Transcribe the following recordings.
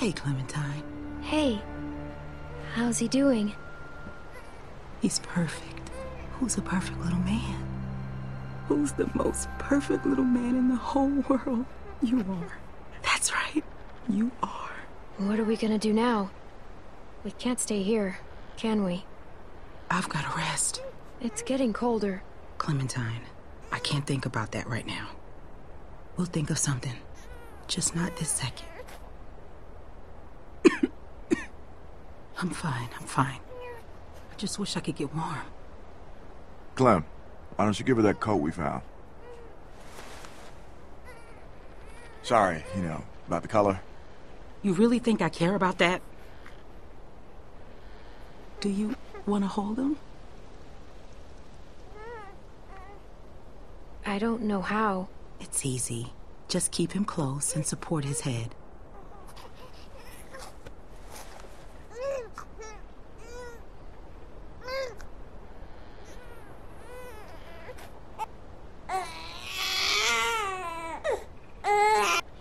Hey, Clementine. Hey. How's he doing? He's perfect. Who's a perfect little man? Who's the most perfect little man in the whole world? You are. That's right. You are. What are we gonna do now? We can't stay here, can we? I've got to rest. It's getting colder. Clementine, I can't think about that right now. We'll think of something. Just not this second. I'm fine, I'm fine. I just wish I could get warm. Clem, why don't you give her that coat we found? Sorry, you know, about the color. You really think I care about that? Do you want to hold him? I don't know how. It's easy. Just keep him close and support his head.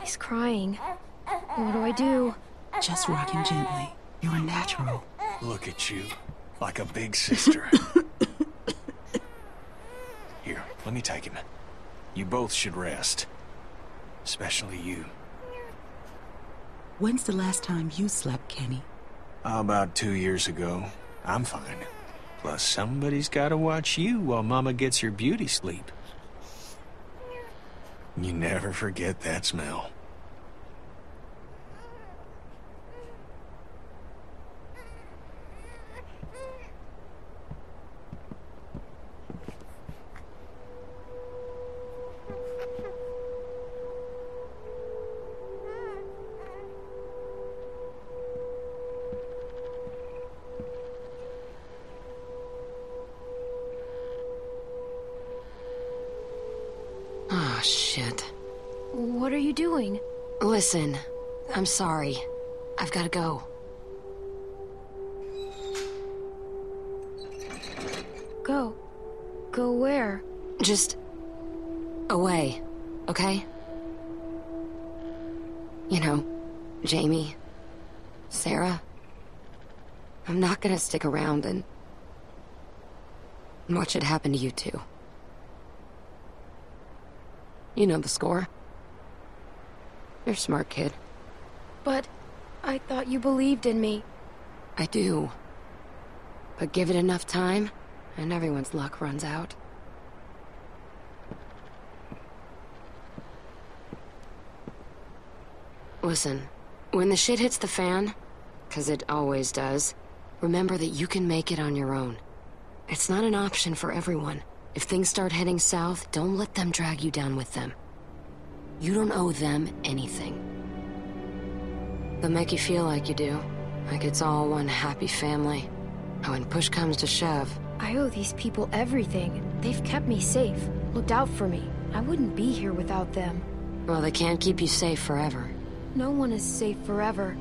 He's crying. What do I do? Just rock him gently. You're a natural. Look at you, like a big sister. Here, let me take him. You both should rest. Especially you. When's the last time you slept, Kenny? About two years ago. I'm fine. Plus, somebody's gotta watch you while Mama gets her beauty sleep. You never forget that smell. Oh, shit. What are you doing? Listen, I'm sorry. I've gotta go. Go. Go where? Just... away, okay? You know, Jamie, Sarah. I'm not gonna stick around and... watch it happen to you too. You know the score. You're smart kid. But I thought you believed in me. I do. But give it enough time, and everyone's luck runs out. Listen, when the shit hits the fan, cause it always does, remember that you can make it on your own. It's not an option for everyone. If things start heading south, don't let them drag you down with them. You don't owe them anything. They'll make you feel like you do. Like it's all one happy family. But when push comes to shove, I owe these people everything. They've kept me safe, looked out for me. I wouldn't be here without them. well, they can't keep you safe forever. No one is safe forever.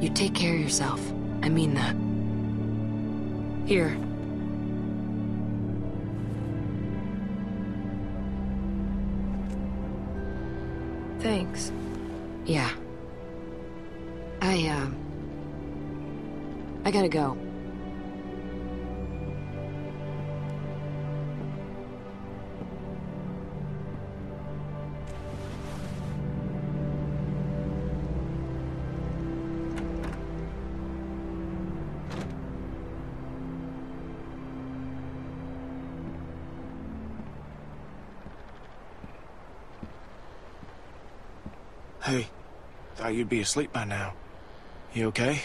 You take care of yourself. I mean that. Here. Thanks. Yeah. I, um... I gotta go. Hey, thought you'd be asleep by now. You okay?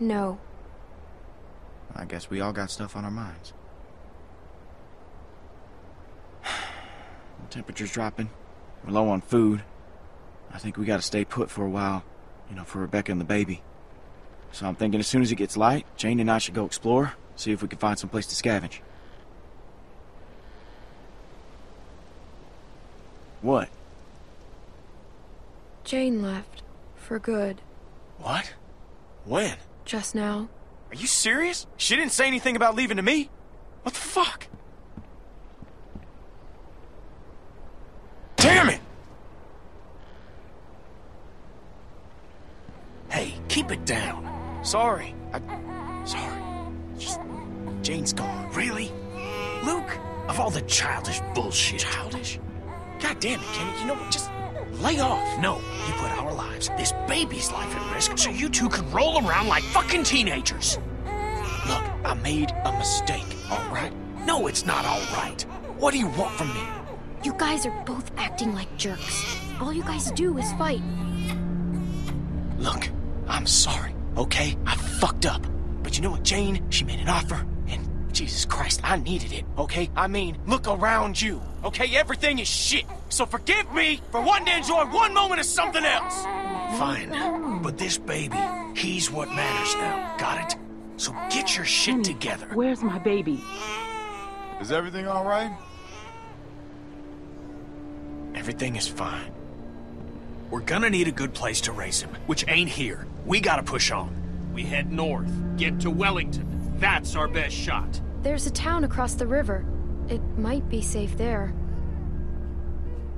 No. I guess we all got stuff on our minds. The temperature's dropping. We're low on food. I think we gotta stay put for a while, you know, for Rebecca and the baby. So I'm thinking as soon as it gets light, Jane and I should go explore, see if we can find some place to scavenge. What? Jane left. For good. What? When? Just now. Are you serious? She didn't say anything about leaving to me? What the fuck? Damn it! Hey, keep it down. Sorry. I... Sorry. Just... Jane's gone. Really? Luke, of all the childish bullshit. Childish? God damn it, Kenny. You know what? Just lay off. No, you put our lives, this baby's life at risk, so you two can roll around like fucking teenagers. Look, I made a mistake, all right? No, it's not all right. What do you want from me? You guys are both acting like jerks. All you guys do is fight. Look, I'm sorry, okay? I fucked up. But you know what, Jane? She made an offer, and Jesus Christ, I needed it, okay? I mean, look around you, okay? Everything is shit. So forgive me for wanting to enjoy one moment of something else. Fine, but this baby, he's what matters now. Got it? So get your shit together. Where's my baby? Is everything all right? Everything is fine. We're gonna need a good place to raise him, which ain't here. We gotta push on. We head north, get to Wellington. That's our best shot. There's a town across the river. It might be safe there.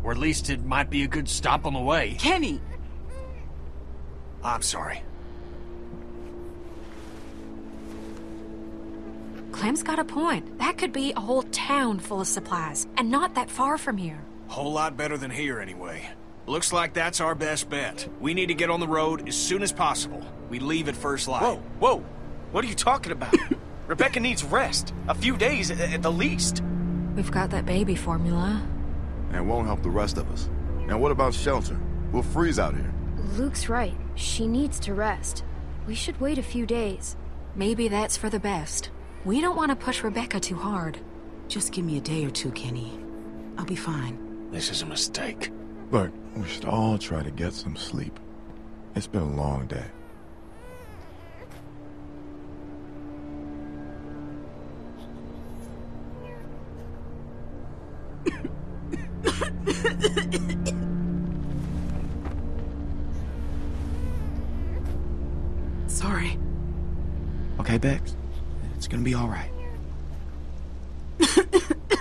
Or at least it might be a good stop on the way. Kenny! I'm sorry. Clem's got a point. That could be a whole town full of supplies, and not that far from here. A whole lot better than here, anyway. Looks like that's our best bet. We need to get on the road as soon as possible. We leave at first light. Whoa, whoa. What are you talking about? Rebecca needs rest. A few days at, at the least. We've got that baby formula. And won't help the rest of us. And what about shelter? We'll freeze out here. Luke's right. She needs to rest. We should wait a few days. Maybe that's for the best. We don't want to push Rebecca too hard. Just give me a day or two, Kenny. I'll be fine. This is a mistake. Look, we should all try to get some sleep. It's been a long day. Bex. It's gonna be alright.